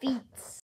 feet.